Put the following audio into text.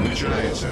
начинается.